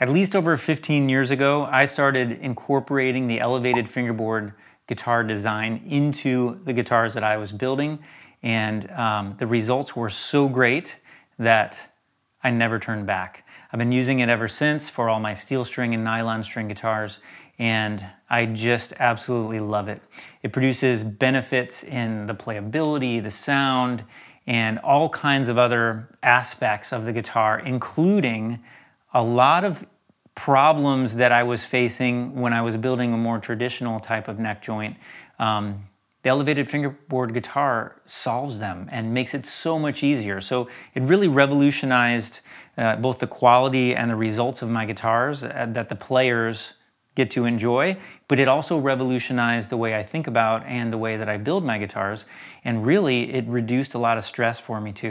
At least over 15 years ago, I started incorporating the elevated fingerboard guitar design into the guitars that I was building, and um, the results were so great that I never turned back. I've been using it ever since for all my steel string and nylon string guitars, and I just absolutely love it. It produces benefits in the playability, the sound, and all kinds of other aspects of the guitar, including a lot of problems that I was facing when I was building a more traditional type of neck joint. Um, the elevated fingerboard guitar solves them and makes it so much easier. So it really revolutionized uh, both the quality and the results of my guitars uh, that the players get to enjoy, but it also revolutionized the way I think about and the way that I build my guitars. And really, it reduced a lot of stress for me too.